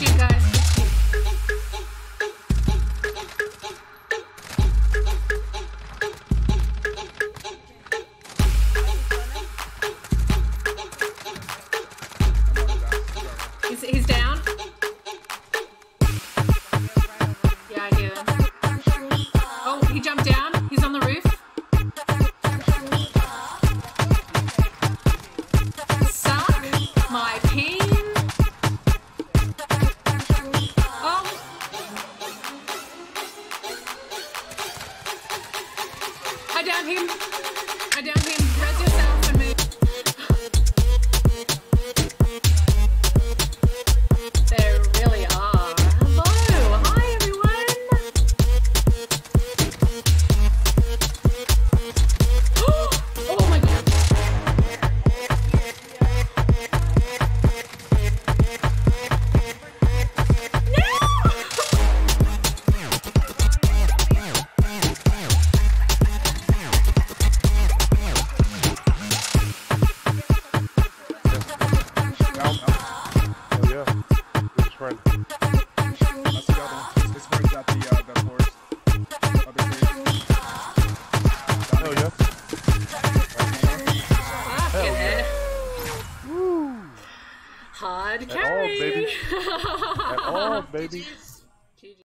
she He jumped down. He's on the roof. Suck my pin. Oh. I down him. I down him. Fucking head. Hard all, carry. baby. At all, baby.